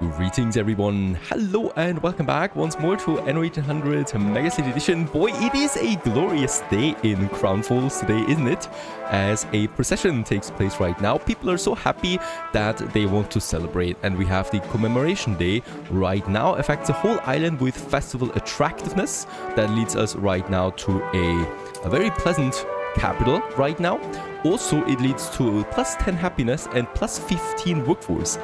Greetings everyone, hello and welcome back once more to Anno 1800 Mega City Edition. Boy, it is a glorious day in Crown Falls today, isn't it? As a procession takes place right now, people are so happy that they want to celebrate and we have the commemoration day right now. Affects the whole island with festival attractiveness that leads us right now to a, a very pleasant capital right now. Also, it leads to plus 10 happiness and plus 15 workforce.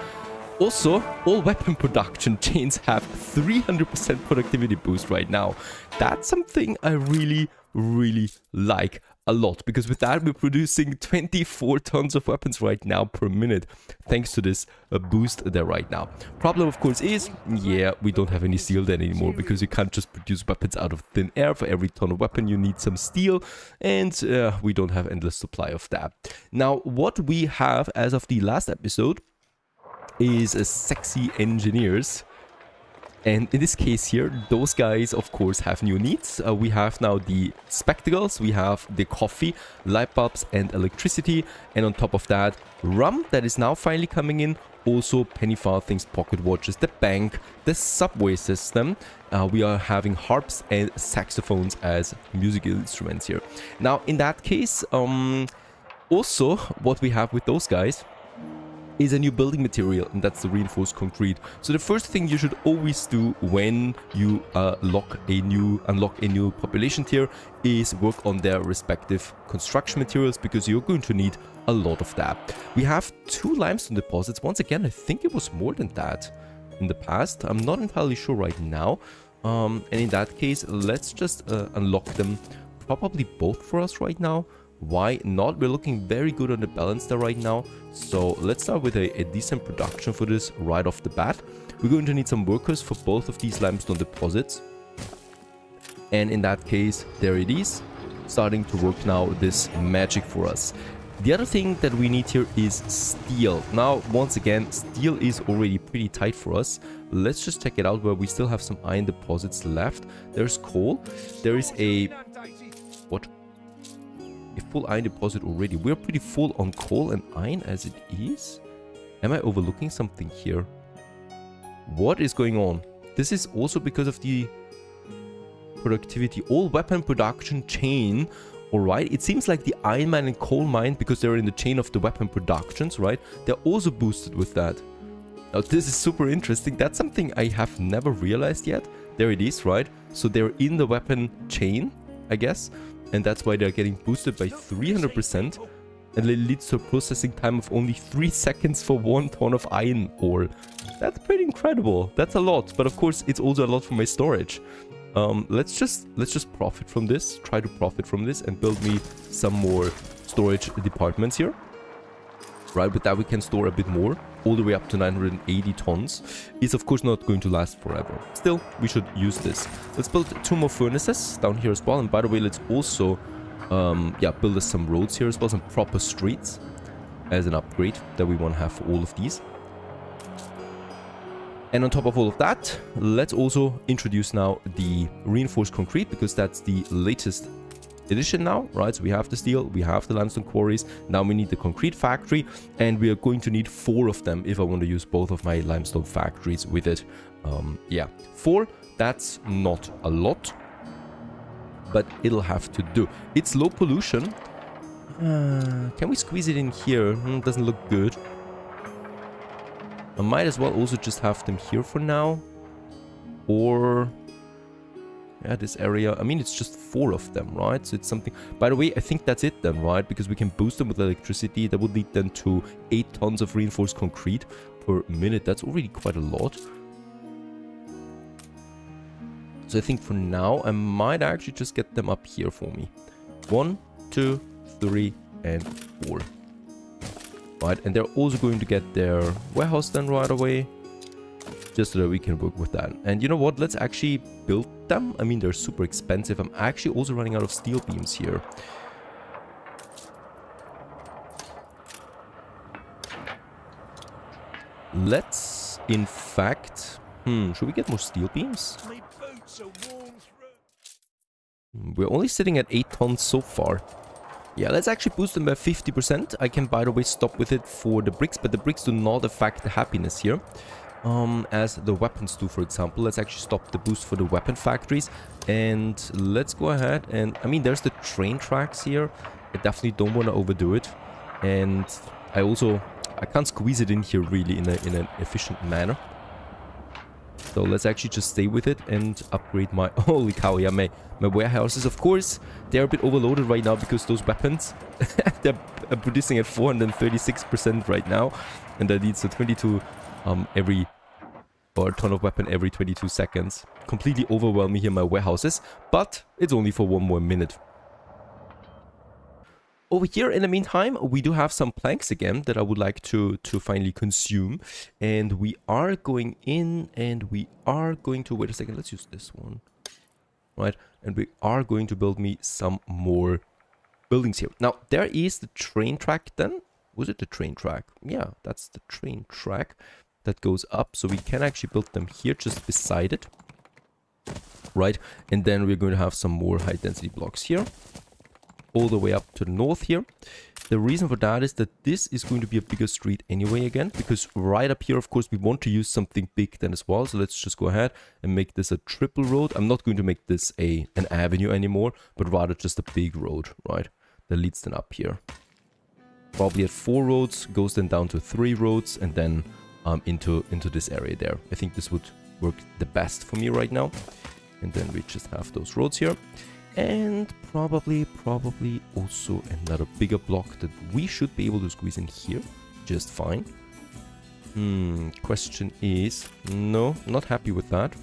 Also, all weapon production chains have 300% productivity boost right now. That's something I really, really like a lot because with that we're producing 24 tons of weapons right now per minute thanks to this uh, boost there right now. Problem of course is yeah we don't have any steel then anymore because you can't just produce weapons out of thin air. For every ton of weapon you need some steel and uh, we don't have endless supply of that. Now what we have as of the last episode is a sexy engineers. And in this case here, those guys, of course, have new needs. Uh, we have now the spectacles, we have the coffee, light bulbs and electricity. And on top of that, rum that is now finally coming in. Also penny farthings, pocket watches, the bank, the subway system. Uh, we are having harps and saxophones as musical instruments here. Now, in that case, um, also what we have with those guys is a new building material and that's the reinforced concrete. So the first thing you should always do when you uh, lock a new unlock a new population tier is work on their respective construction materials because you're going to need a lot of that. We have two limestone deposits. Once again, I think it was more than that in the past. I'm not entirely sure right now. Um, and in that case, let's just uh, unlock them probably both for us right now. Why not? We're looking very good on the balance there right now. So let's start with a, a, decent production for this right off the bat. We're going to need some workers for both of these limestone deposits. And in that case, there it is. Starting to work now this magic for us. The other thing that we need here is steel. Now, once again, steel is already pretty tight for us. Let's just check it out where we still have some iron deposits left. There's coal. There is a... A full iron deposit already. We're pretty full on coal and iron as it is. Am I overlooking something here? What is going on? This is also because of the productivity. All weapon production chain Alright, it seems like the iron mine and coal mine, because they're in the chain of the weapon productions, right? They're also boosted with that. Now this is super interesting. That's something I have never realized yet. There it is, right? So they're in the weapon chain, I guess and that's why they're getting boosted by 300% and it leads to a processing time of only 3 seconds for 1 ton of iron ore. That's pretty incredible. That's a lot, but of course it's also a lot for my storage. Um, let's just let's just profit from this, try to profit from this and build me some more storage departments here right? With that we can store a bit more, all the way up to 980 tons. It's of course not going to last forever. Still, we should use this. Let's build two more furnaces down here as well. And by the way, let's also um, yeah, build us some roads here as well, some proper streets as an upgrade that we want to have for all of these. And on top of all of that, let's also introduce now the reinforced concrete because that's the latest edition now, right? So we have the steel, we have the limestone quarries, now we need the concrete factory, and we are going to need four of them if I want to use both of my limestone factories with it. Um, yeah, four, that's not a lot, but it'll have to do. It's low pollution. Uh, can we squeeze it in here? Hmm, doesn't look good. I might as well also just have them here for now. Or yeah, this area. I mean, it's just four of them, right? So it's something... By the way, I think that's it then, right? Because we can boost them with electricity. That would lead then to 8 tons of reinforced concrete per minute. That's already quite a lot. So I think for now, I might actually just get them up here for me. One, two, three, and four. Right, and they're also going to get their warehouse then right away just so that we can work with that. And you know what? Let's actually build them. I mean, they're super expensive. I'm actually also running out of steel beams here. Let's, in fact... Hmm, should we get more steel beams? We're only sitting at 8 tons so far. Yeah, let's actually boost them by 50%. I can, by the way, stop with it for the bricks, but the bricks do not affect the happiness here. Um, as the weapons do, for example. Let's actually stop the boost for the weapon factories. And let's go ahead and... I mean, there's the train tracks here. I definitely don't want to overdo it. And I also... I can't squeeze it in here really in, a, in an efficient manner. So let's actually just stay with it and upgrade my... Holy cow, yeah, my, my warehouses. Of course, they're a bit overloaded right now because those weapons, they're producing at 436% right now. And that leads to 22 um, every... Or a ton of weapon every 22 seconds. Completely overwhelming here my warehouses. But it's only for one more minute. Over here, in the meantime, we do have some planks again that I would like to, to finally consume. And we are going in and we are going to... Wait a second, let's use this one. Right, and we are going to build me some more buildings here. Now, there is the train track then. Was it the train track? Yeah, that's the train track that goes up. So we can actually build them here just beside it. Right, and then we're going to have some more high density blocks here all the way up to the north here. The reason for that is that this is going to be a bigger street anyway again, because right up here, of course, we want to use something big then as well. So let's just go ahead and make this a triple road. I'm not going to make this a an avenue anymore, but rather just a big road, right? That leads then up here. Probably at four roads, goes then down to three roads, and then um, into, into this area there. I think this would work the best for me right now. And then we just have those roads here. And probably, probably also another bigger block that we should be able to squeeze in here just fine. Hmm, question is, no, not happy with that.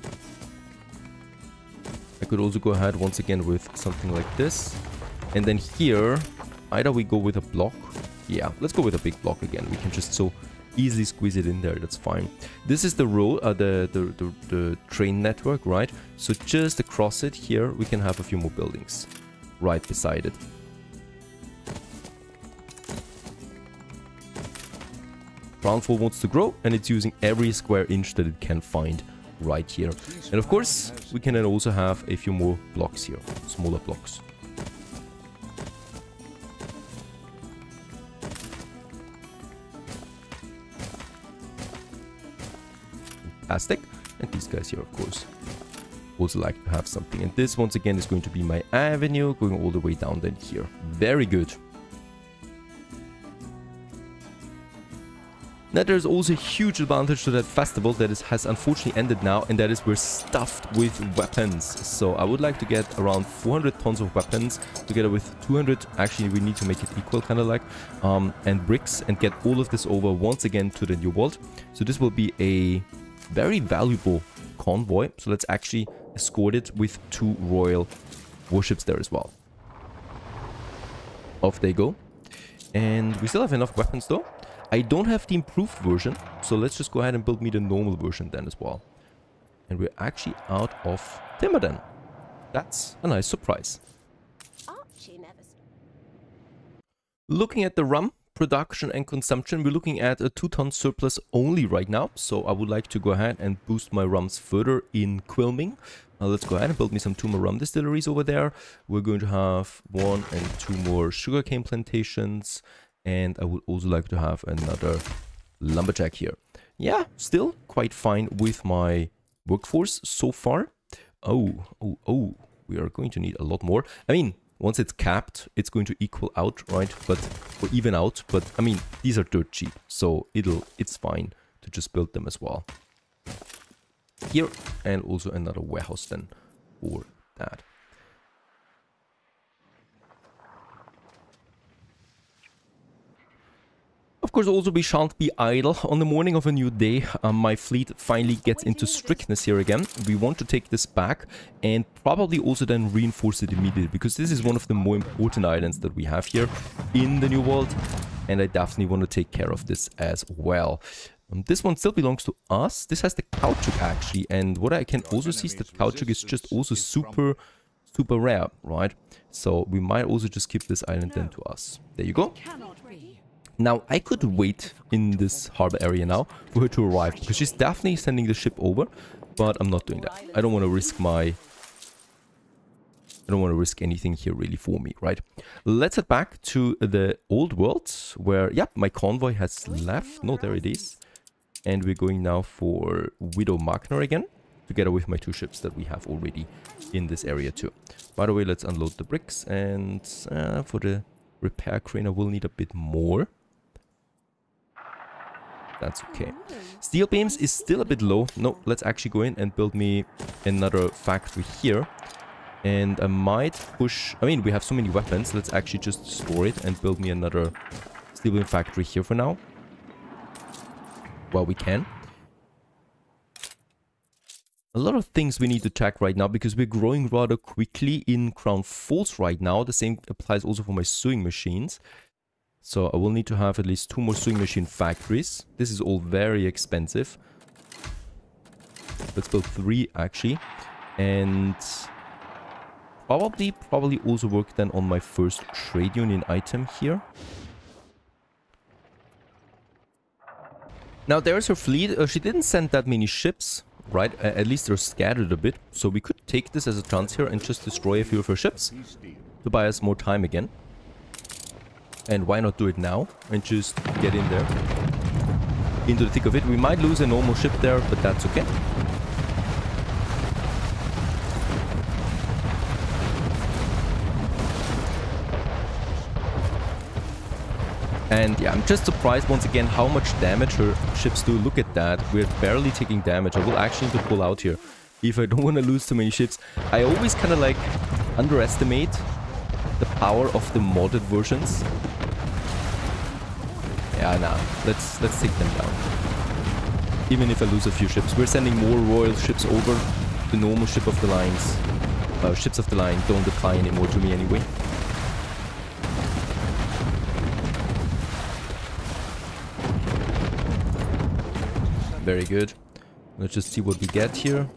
I could also go ahead once again with something like this. And then here, either we go with a block. Yeah, let's go with a big block again. We can just so easily squeeze it in there, that's fine. This is the road, uh, the, the, the, the train network, right? So just across it here, we can have a few more buildings right beside it. Crown Falls wants to grow and it's using every square inch that it can find right here. And of course, we can then also have a few more blocks here, smaller blocks. Fantastic. And these guys here, of course, also like to have something. And this, once again, is going to be my avenue going all the way down then here. Very good. Now there's also a huge advantage to that festival that is, has unfortunately ended now and that is we're stuffed with weapons. So I would like to get around 400 tons of weapons together with 200, actually we need to make it equal kind of like, um, and bricks and get all of this over once again to the new world. So this will be a very valuable convoy. So let's actually escort it with two royal warships there as well. Off they go. And we still have enough weapons though. I don't have the improved version, so let's just go ahead and build me the normal version then as well. And we're actually out of timber then. That's a nice surprise. Looking at the rum, production and consumption, we're looking at a 2 ton surplus only right now. So I would like to go ahead and boost my rums further in Quilming. Now let's go ahead and build me some two more rum distilleries over there. We're going to have one and two more sugarcane plantations. And I would also like to have another lumberjack here. Yeah, still quite fine with my workforce so far. Oh, oh, oh, we are going to need a lot more. I mean, once it's capped, it's going to equal out, right? But or even out. But I mean, these are dirt cheap, so it'll it's fine to just build them as well. Here and also another warehouse then for that. Of course, also we shan't be idle. On the morning of a new day, um, my fleet finally gets into strictness here again. We want to take this back and probably also then reinforce it immediately because this is one of the more important islands that we have here in the New World. And I definitely want to take care of this as well. Um, this one still belongs to us. This has the caoutchouc actually. And what I can also see is that caoutchouc is just also super, super rare, right? So we might also just keep this island then to us. There you go. Now, I could wait in this harbor area now for her to arrive, because she's definitely sending the ship over, but I'm not doing that. I don't want to risk my... I don't want to risk anything here really for me, right? Let's head back to the old world, where, yeah, my convoy has left. No, there it is. And we're going now for Widow Magner again, together with my two ships that we have already in this area too. By the way, let's unload the bricks. And uh, for the repair crane, I will need a bit more. That's oh, okay. Steel beams is still a bit low. No, let's actually go in and build me another factory here. And I might push... I mean, we have so many weapons. Let's actually just store it and build me another steel beam factory here for now. Well, we can. A lot of things we need to check right now because we're growing rather quickly in Crown Falls right now. The same applies also for my sewing machines. So I will need to have at least two more sewing machine factories. This is all very expensive. Let's build three actually. And probably, probably also work then on my first trade union item here. Now there's her fleet. Uh, she didn't send that many ships, right? Uh, at least they're scattered a bit. So we could take this as a chance here and just destroy a few of her ships to buy us more time again. And why not do it now and just get in there into the thick of it. We might lose a normal ship there, but that's okay. And yeah, I'm just surprised once again how much damage her ships do. Look at that. We're barely taking damage. I will actually need to pull out here if I don't want to lose too many ships. I always kind of like underestimate the power of the modded versions. Yeah, nah. Let's let's take them down. Even if I lose a few ships. We're sending more royal ships over. The normal ship of the lines. Uh, ships of the line don't apply anymore to me anyway. Very good. Let's just see what we get here.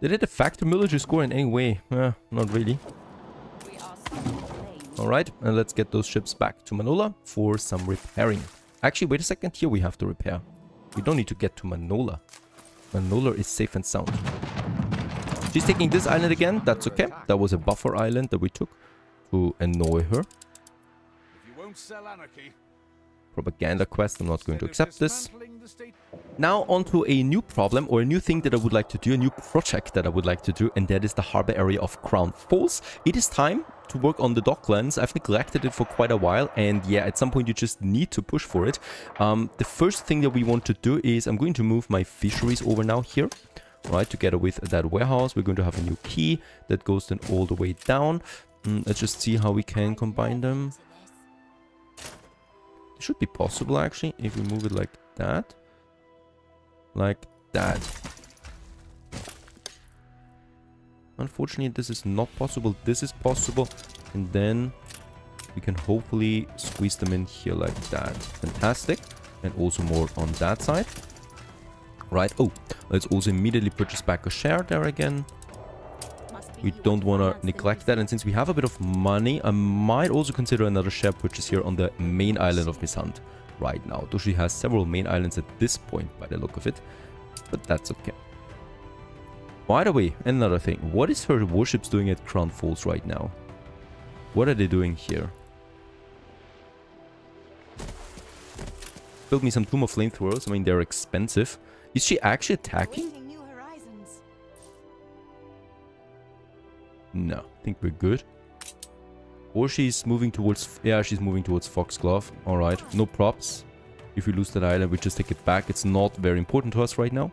Did it affect the military score in any way? Uh, not really. Alright, and let's get those ships back to Manola for some repairing. Actually, wait a second. Here we have to repair. We don't need to get to Manola. Manola is safe and sound. She's taking this island again. That's okay. That was a buffer island that we took to annoy her propaganda quest. I'm not going to accept this. Now onto a new problem or a new thing that I would like to do, a new project that I would like to do, and that is the harbor area of Crown Falls. It is time to work on the docklands. I've neglected it for quite a while, and yeah, at some point you just need to push for it. Um, the first thing that we want to do is I'm going to move my fisheries over now here. Right, together with that warehouse, we're going to have a new quay that goes then all the way down. Mm, let's just see how we can combine them. It should be possible actually if we move it like that. Like that. Unfortunately, this is not possible. This is possible. And then we can hopefully squeeze them in here like that. Fantastic. And also more on that side. Right. Oh, let's also immediately purchase back a share there again. We don't want to neglect that. And since we have a bit of money, I might also consider another share purchase here on the main island of Mizhant right now. Though she has several main islands at this point by the look of it. But that's okay. By the way, another thing. What is her warships doing at Crown Falls right now? What are they doing here? Build me some Tomb of Flamethrowers. I mean, they're expensive. Is she actually attacking? No, I think we're good. Or she's moving towards... Yeah, she's moving towards Foxglove. Alright, no props. If we lose that island, we just take it back. It's not very important to us right now.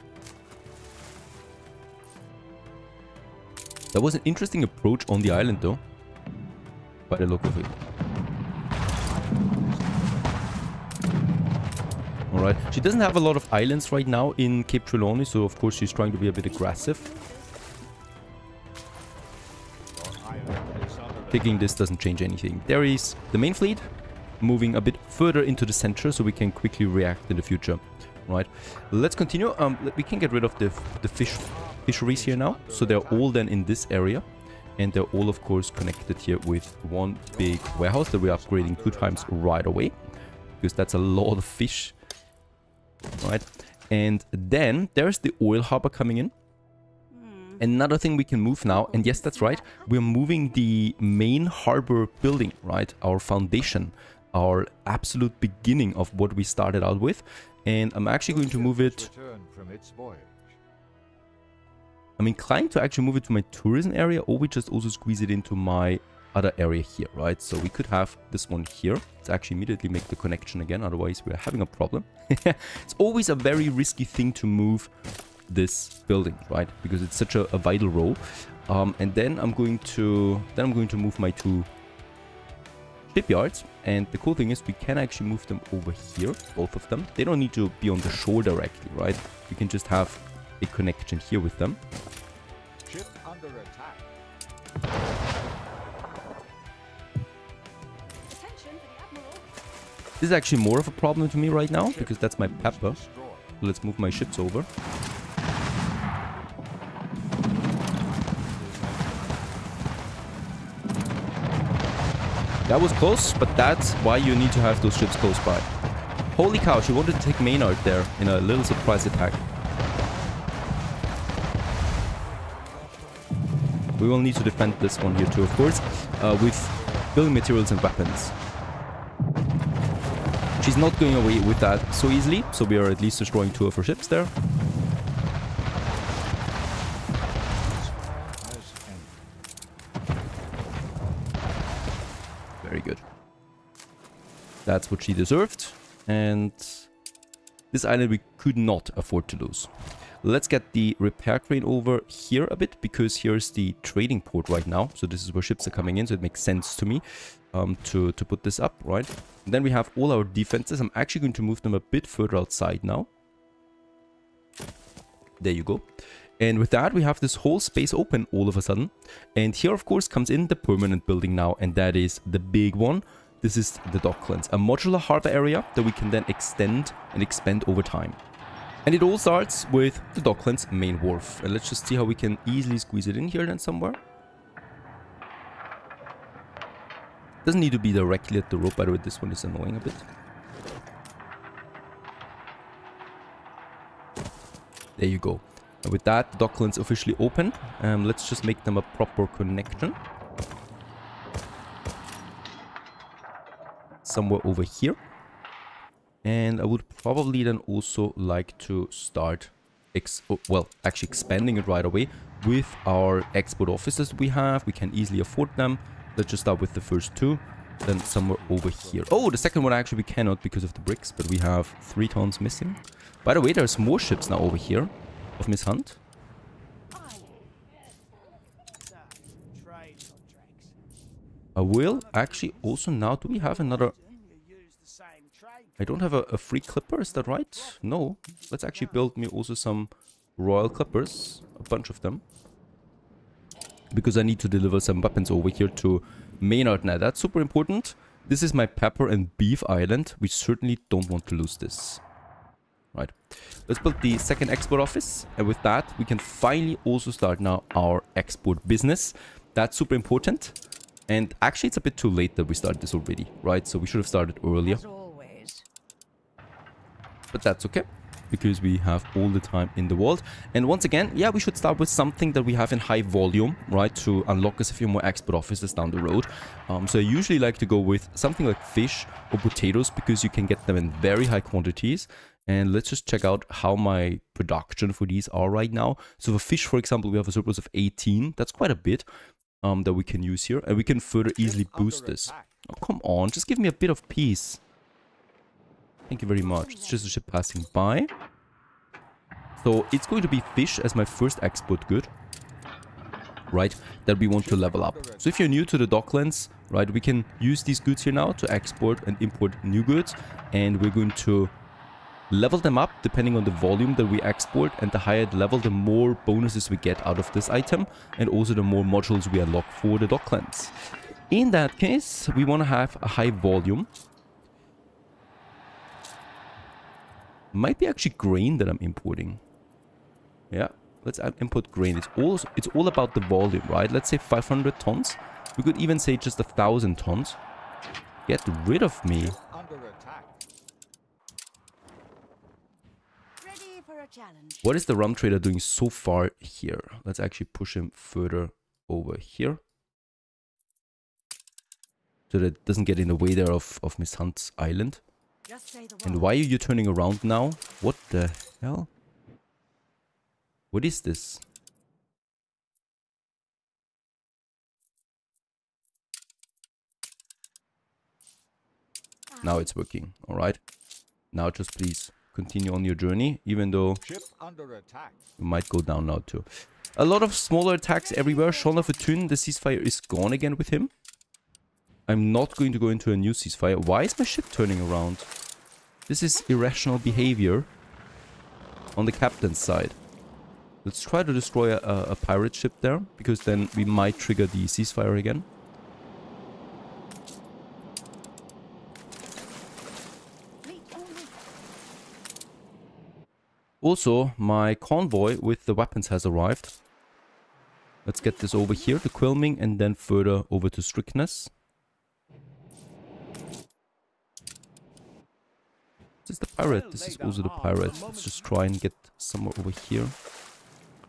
That was an interesting approach on the island, though. By the look of it. Alright, she doesn't have a lot of islands right now in Cape Trelawney, so of course she's trying to be a bit aggressive. Taking this doesn't change anything. There is the main fleet moving a bit further into the center so we can quickly react in the future. Right, let's continue. Um, we can get rid of the, the fish fisheries here now. So they're all then in this area. And they're all, of course, connected here with one big warehouse that we're upgrading two times right away. Because that's a lot of fish. Right. And then there's the oil harbor coming in. Mm-hmm. Another thing we can move now, and yes, that's right, we're moving the main harbor building, right, our foundation, our absolute beginning of what we started out with. And I'm actually going to move it... I'm inclined to actually move it to my tourism area or we just also squeeze it into my other area here, right? So we could have this one here. Let's actually immediately make the connection again, otherwise we're having a problem. it's always a very risky thing to move this building, right? Because it's such a, a vital role. Um, and then I'm going to then I'm going to move my two shipyards. And the cool thing is we can actually move them over here, both of them. They don't need to be on the shore directly, right? We can just have a connection here with them. Ship under attack. This is actually more of a problem to me right now, because that's my pepper. Let's move my ships over. That was close, but that's why you need to have those ships close by. Holy cow, she wanted to take Maynard there in a little surprise attack. We will need to defend this one here too, of course, uh, with building materials and weapons. She's not going away with that so easily, so we are at least destroying two of her ships there. Very good. That's what she deserved. And this island we could not afford to lose. Let's get the repair crane over here a bit because here's the trading port right now. So this is where ships are coming in, so it makes sense to me um, to, to put this up, right? And then we have all our defenses. I'm actually going to move them a bit further outside now. There you go. And with that, we have this whole space open all of a sudden. And here, of course, comes in the permanent building now, and that is the big one. This is the Docklands, a modular harbor area that we can then extend and expand over time. And it all starts with the Docklands main wharf. And let's just see how we can easily squeeze it in here then somewhere. Doesn't need to be directly at the rope, by the way, this one is annoying a bit. There you go. With that, the Docklands officially open. Um, let's just make them a proper connection. Somewhere over here. And I would probably then also like to start, oh, well, actually expanding it right away with our export offices we have. We can easily afford them. Let's just start with the first two. Then somewhere over here. Oh, the second one actually we cannot because of the bricks, but we have three tons missing. By the way, there's more ships now over here of Miss Hunt. I will actually also now, do we have another I don't have a, a, free clipper, is that right? No. Let's actually build me also some royal clippers. A bunch of them. Because I need to deliver some weapons over here to Maynard now. That's super important. This is my pepper and beef island. We certainly don't want to lose this. Right. Let's build the second export office. And with that, we can finally also start now our export business. That's super important. And actually, it's a bit too late that we started this already, right? So we should have started earlier but that's okay because we have all the time in the world. And once again, yeah, we should start with something that we have in high volume, right, to unlock us a few more export offices down the road. Um, so I usually like to go with something like fish or potatoes because you can get them in very high quantities. And let's just check out how my production for these are right now. So for fish, for example, we have a surplus of 18. That's quite a bit um, that we can use here. And we can further easily boost this. Oh, come on, just give me a bit of peace. Thank you very much. It's just a ship passing by. So it's going to be fish as my first export good. Right, that we want to level up. So if you're new to the Docklands, right, we can use these goods here now to export and import new goods. And we're going to level them up depending on the volume that we export. And the higher the level, the more bonuses we get out of this item. And also the more modules we unlock for the Docklands. In that case, we want to have a high volume Might be actually grain that I'm importing. Yeah, let's add input grain. It's all, it's all about the volume, right? Let's say 500 tons. We could even say just a thousand tons. Get rid of me. What is the rum trader doing so far here? Let's actually push him further over here. So that it doesn't get in the way there of, of Miss Hunt's island. And why are you turning around now? What the hell? What is this? Now it's working, alright? Now just please continue on your journey, even though you might go down now too. A lot of smaller attacks everywhere. Jean of the ceasefire is gone again with him. I'm not going to go into a new ceasefire. Why is my ship turning around? This is irrational behavior on the captain's side. Let's try to destroy a, a pirate ship there, because then we might trigger the ceasefire again. Also, my convoy with the weapons has arrived. Let's get this over here to Quilming and then further over to Strictness. This is the pirate. This is also the pirate. Let's just try and get somewhere over here.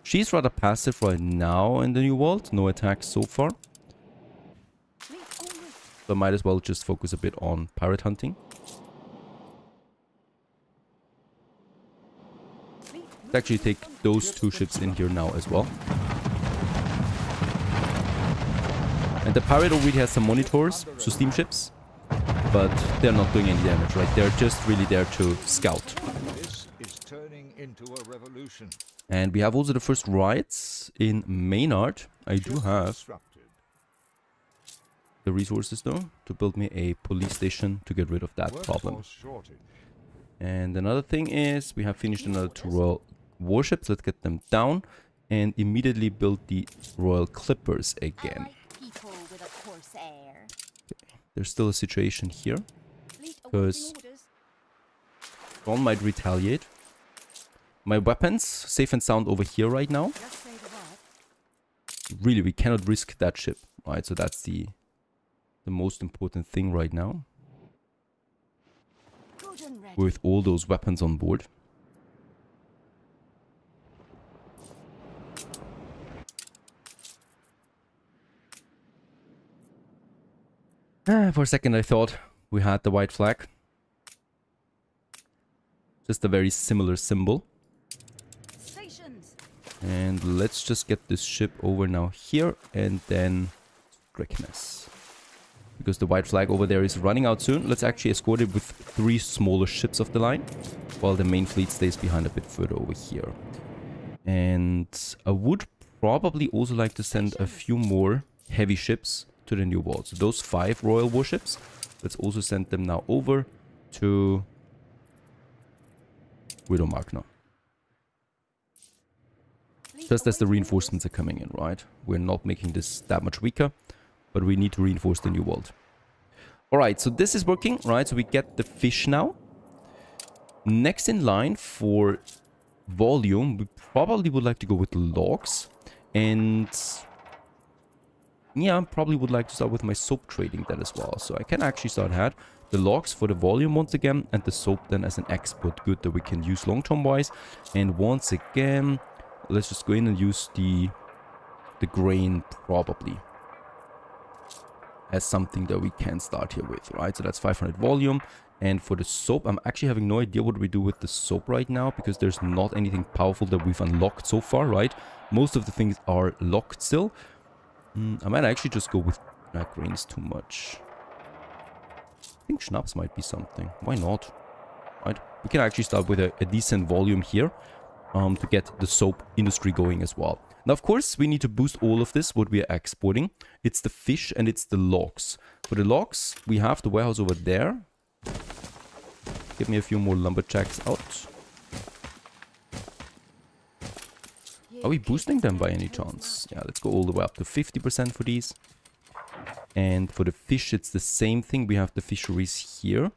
She's rather passive right now in the New World. No attacks so far. So I might as well just focus a bit on pirate hunting. Let's actually take those two ships in here now as well. And the pirate already has some monitors, so steamships but they're not doing any damage, right? They're just really there to scout. And we have also the first riots in Maynard. I do have the resources though to build me a police station to get rid of that problem. And another thing is we have finished another warships. Let's get them down and immediately build the royal clippers again. There's still a situation here. Because one might retaliate. My weapons, safe and sound over here right now. Really, we cannot risk that ship, right? So that's the the most important thing right now. With all those weapons on board. Eh, for a second I thought we had the white flag. Just a very similar symbol. Stations. And let's just get this ship over now here and then Strictness. Because the white flag over there is running out soon. Let's actually escort it with three smaller ships of the line. While the main fleet stays behind a bit further over here. And I would probably also like to send a few more heavy ships to the new world. So those five royal warships, let's also send them now over to Widowmark now. Just as the reinforcements are coming in, right? We're not making this that much weaker, but we need to reinforce the new world. Alright, so this is working, right? So we get the fish now. Next in line for volume, we probably would like to go with logs. And yeah, I probably would like to start with my soap trading then as well. So I can actually start ahead. The logs for the volume once again and the soap then as an export good that we can use long-term wise. And once again, let's just go in and use the, the grain probably as something that we can start here with, right? So that's 500 volume. And for the soap, I'm actually having no idea what we do with the soap right now because there's not anything powerful that we've unlocked so far, right? Most of the things are locked still. Mm, I might actually just go with that grains too much. I think schnapps might be something. Why not? Right? We can actually start with a, a decent volume here um, to get the soap industry going as well. Now, of course, we need to boost all of this, what we are exporting. It's the fish and it's the logs. For the logs, we have the warehouse over there. Give me a few more lumberjacks out. Are we boosting them by any chance? Yeah, let's go all the way up to 50% for these. And for the fish, it's the same thing. We have the fisheries here.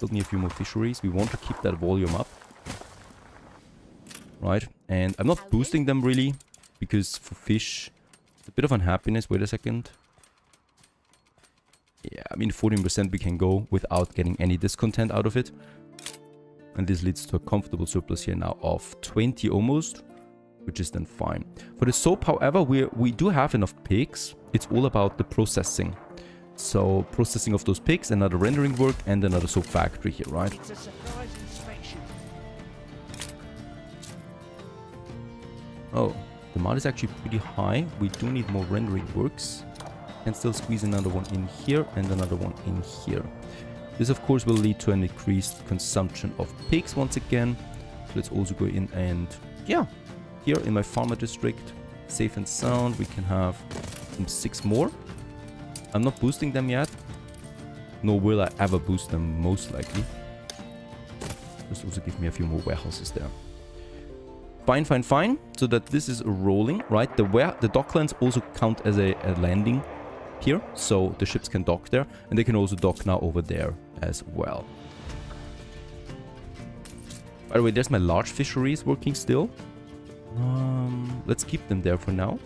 Build me a few more fisheries. We want to keep that volume up. Right, and I'm not boosting them really, because for fish, it's a bit of unhappiness. Wait a second. Yeah, I mean 14% we can go without getting any discontent out of it. And this leads to a comfortable surplus here now of 20 almost. which is then fine. For the soap, however, we, we do have enough pigs. It's all about the processing. So processing of those pigs, another rendering work, and another soap factory here, right? Oh, the mod is actually pretty high. We do need more rendering works. And still squeeze another one in here and another one in here. This of course will lead to an increased consumption of pigs once again. So let's also go in and yeah, here in my farmer district, safe and sound, we can have six more. I'm not boosting them yet, nor will I ever boost them most likely. Just also give me a few more warehouses there. Fine, fine, fine. So that this is rolling, right? The where the docklands also count as a, a landing here, so the ships can dock there, and they can also dock now over there as well. By the way, there's my large fisheries working still. Um, let's keep them there for now.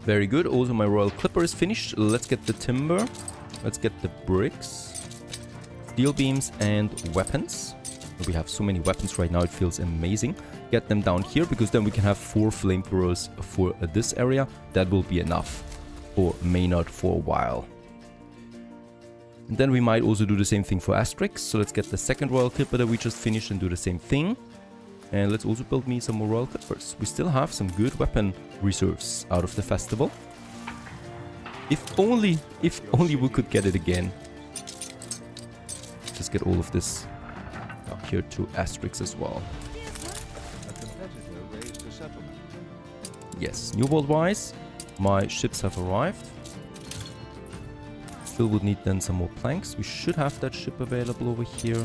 Very good. Also, my Royal Clipper is finished. Let's get the timber. Let's get the bricks, steel beams, and weapons. We have so many weapons right now, it feels amazing. Get them down here, because then we can have four flamethrowers for this area. That will be enough or may not for a while. And then we might also do the same thing for Asterix. So let's get the second Royal Clipper that we just finished and do the same thing. And let's also build me some more Royal Clippers. We still have some good weapon reserves out of the festival. If only, if only we could get it again. Just get all of this up here to Asterix as well. Yes, New World wise, my ships have arrived. Still would need then some more planks. We should have that ship available over here.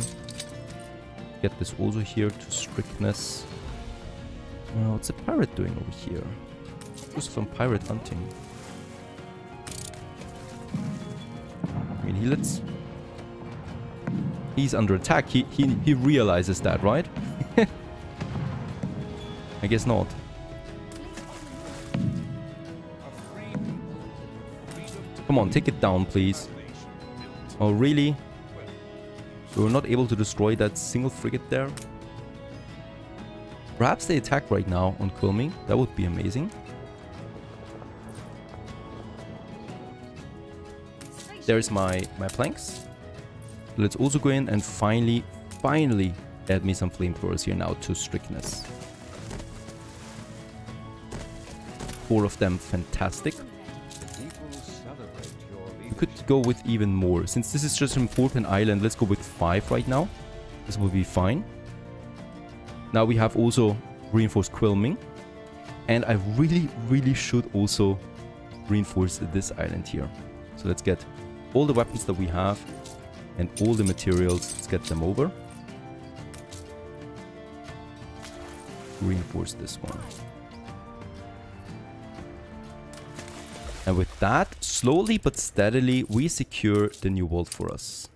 Get this also here to strictness. Uh, what's a pirate doing over here? Who's from pirate hunting? I mean, he lets... He's under attack. He, he, he realizes that, right? I guess not. Come on, take it down, please. Oh, really? We were not able to destroy that single frigate there. Perhaps they attack right now on Quilming. That would be amazing. There's my, my planks. Let's also go in and finally, finally add me some flamethrowers here now to strictness. Four of them, fantastic go with even more. Since this is just an important island, let's go with 5 right now. This will be fine. Now we have also reinforced Quilming. And I really, really should also reinforce this island here. So let's get all the weapons that we have and all the materials. Let's get them over. Reinforce this one. And with that, slowly but steadily, we secure the new world for us.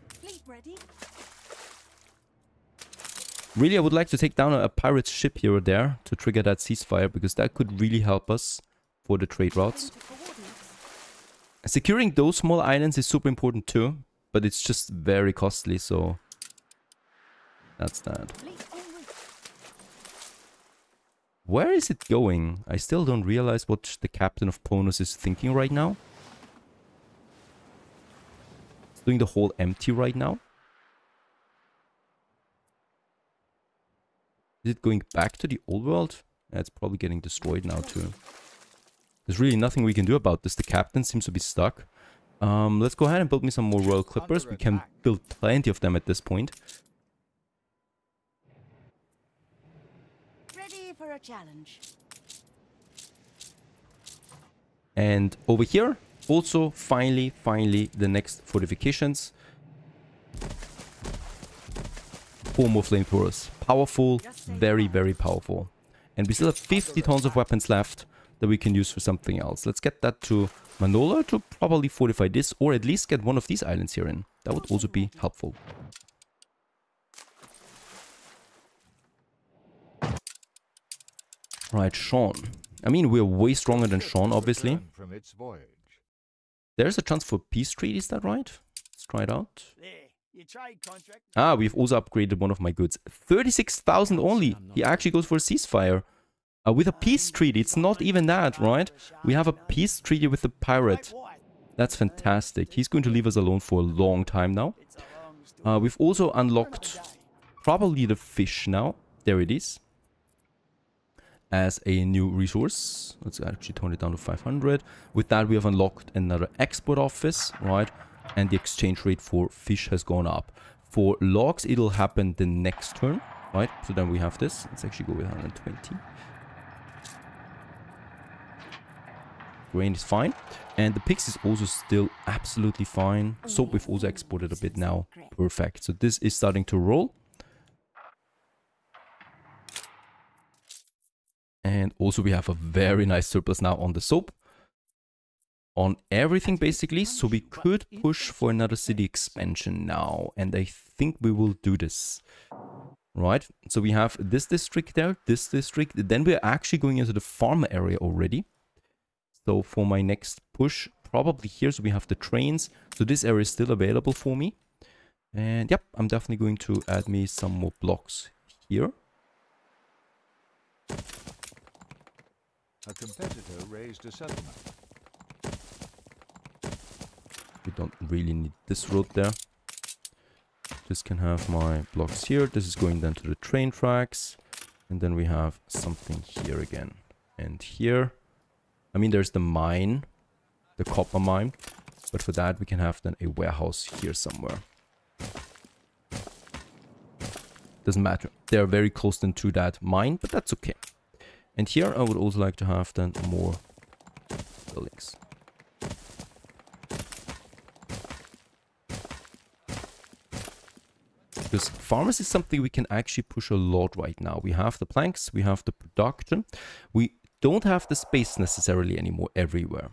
Really, I would like to take down a, pirate ship here or there to trigger that ceasefire, because that could really help us for the trade routes. Securing those small islands is super important too, but it's just very costly, so that's that. Where is it going? I still don't realize what the captain of Ponus is thinking right now. It's doing the whole empty right now. Is it going back to the old world? It's probably getting destroyed now too. There's really nothing we can do about this. The captain seems to be stuck. Um, let's go ahead and build me some more royal clippers. We can build plenty of them at this point. for a challenge. And over here, also finally, finally, the next fortifications. Four more flamethrowers. Powerful, very, very powerful. And we still have 50 tons of weapons left that we can use for something else. Let's get that to Manola to probably fortify this, or at least get one of these islands here in. That would also be helpful. Right, Jean. I mean, we're way stronger than Jean, obviously. There's a chance for peace treaty, is that right? Let's try it out. Ah, we've also upgraded one of my goods. 36,000 only. He actually goes for a ceasefire. Uh, with a peace treaty, it's not even that, right? We have a peace treaty with the pirate. That's fantastic. He's going to leave us alone for a long time now. Uh, we've also unlocked probably the fish now. There it is. As a new resource. Let's actually turn it down to 500. With that, we have unlocked another export office, right? And the exchange rate for fish has gone up. For logs, it'll happen the next turn, right? So then we have this. Let's actually go with 120. Grain is fine. And the pigs is also still absolutely fine. Soap we've also exported a bit now. Perfect. So this is starting to roll. And also we have a very nice surplus now on the soap. On everything basically. So we could push for another city expansion now. And I think we will do this. Right. So we have this district there, this district. Then we're actually going into the farm area already. So for my next push, probably here, so we have the trains. So this area is still available for me. And yep, I'm definitely going to add me some more blocks here. A competitor raised a settlement. We don't really need this road there. Just can have my blocks here. This is going then to the train tracks. And then we have something here again. And here. I mean, there's the mine, the copper mine. But for that, we can have then a warehouse here somewhere. Doesn't matter. They're very close then to that mine, but that's okay. And here I would also like to have then more buildings. Because farmers is something we can actually push a lot right now. We have the planks, we have the production. We don't have the space necessarily anymore everywhere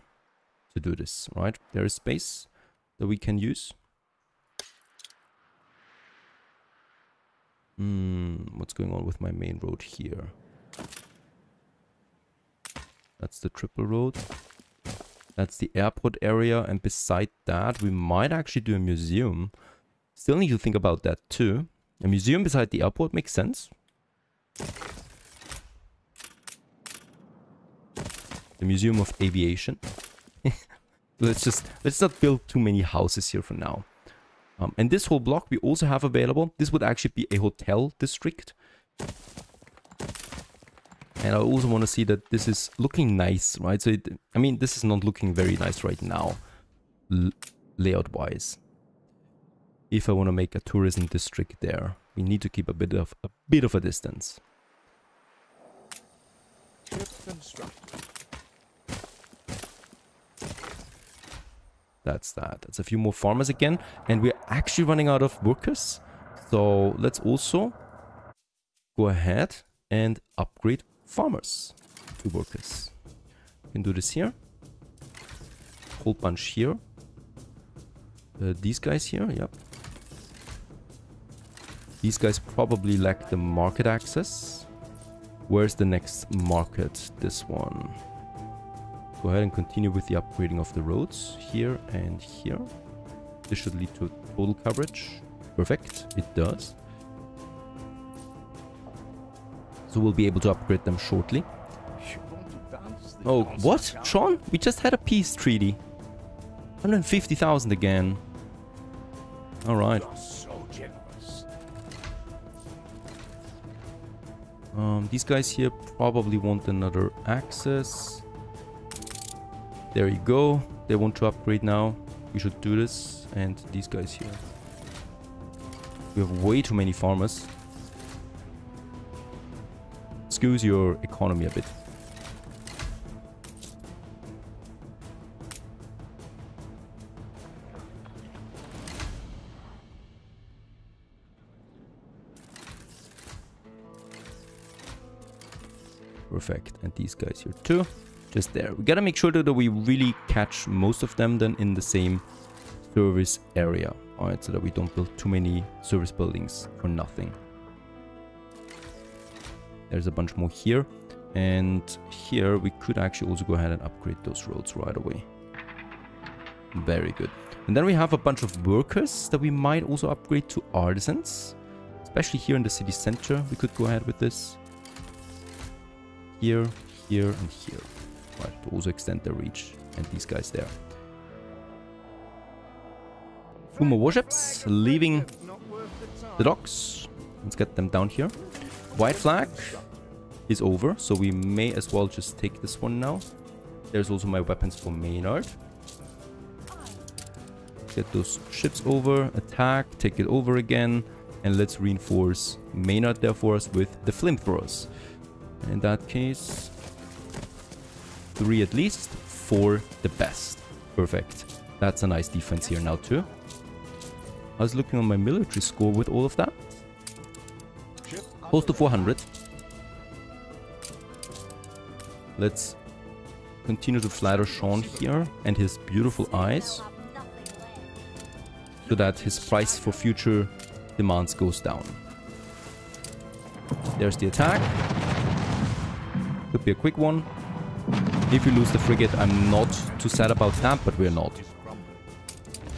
to do this, right? There is space that we can use. Hmm, what's going on with my main road here? That's the triple road. That's the airport area. And beside that, we might actually do a museum. Still need to think about that too. A museum beside the airport makes sense. the Museum of Aviation. let's just, let's not build too many houses here for now. Um, and this whole block we also have available. This would actually be a hotel district. And I also want to see that this is looking nice, right? So, it, I mean, this is not looking very nice right now, layout-wise. If I want to make a tourism district there, we need to keep a bit of a bit of a distance. That's that. That's a few more farmers again. And we're actually running out of workers. So let's also go ahead and upgrade farmers to workers. We can do this here. Whole bunch here. Uh, these guys here, yep. These guys probably lack the market access. Where's the next market? This one go ahead and continue with the upgrading of the roads here and here. This should lead to total coverage. Perfect, it does. So we'll be able to upgrade them shortly. Oh, what? Sean? We just had a peace treaty. 150,000 again. Alright. Um, these guys here probably want another access. There you go. They want to upgrade now. We should do this. And these guys here. We have way too many farmers. Excuse your economy a bit. Perfect. And these guys here too just there. We gotta make sure that we really catch most of them then in the same service area. Alright, so that we don't build too many service buildings for nothing. There's a bunch more here. And here we could actually also go ahead and upgrade those roads right away. Very good. And then we have a bunch of workers that we might also upgrade to artisans. Especially here in the city center, we could go ahead with this. here, here, and here. Right, to also extend their reach. And these guys there. Two more warships leaving the docks. Let's get them down here. White flag is over, so we may as well just take this one now. There's also my weapons for Maynard. Get those ships over, attack, take it over again, and let's reinforce Maynard there for us with the flamethrowers. In that case, three at least, four the best. Perfect. That's a nice defense here now too. I was looking on my military score with all of that. Close to 400. Let's continue to flatter Sean here and his beautiful eyes so that his price for future demands goes down. There's the attack. Could be a quick one. If we lose the frigate, I'm not too sad about that, but we're not.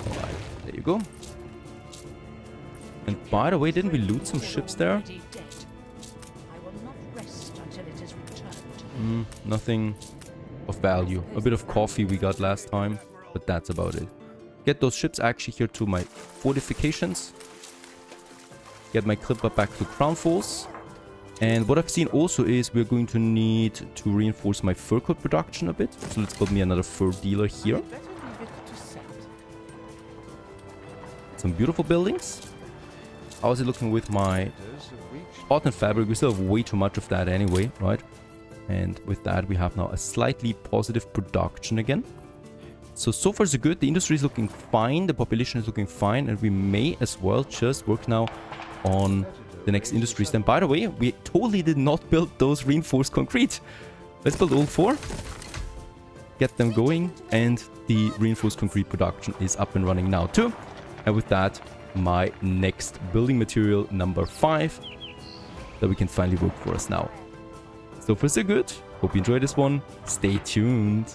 Alright, there you go. And by the way, didn't we loot some ships there? Mm, nothing of value. A bit of coffee we got last time, but that's about it. Get those ships actually here to my fortifications. Get my clipper back to Crown Falls. And what I've seen also is we're going to need to reinforce my fur coat production a bit. So let's build me another fur dealer here. Some beautiful buildings. How's it looking with my cotton fabric? We still have way too much of that anyway, right? And with that, we have now a slightly positive production again. So, so far so good. The industry is looking fine. The population is looking fine. And we may as well just work now on the next industries. Then, by the way, we totally did not build those reinforced concrete. Let's build all four. Get them going. And the reinforced concrete production is up and running now too. And with that, my next building material number five that we can finally work for us now. So far so good. Hope you enjoyed this one. Stay tuned.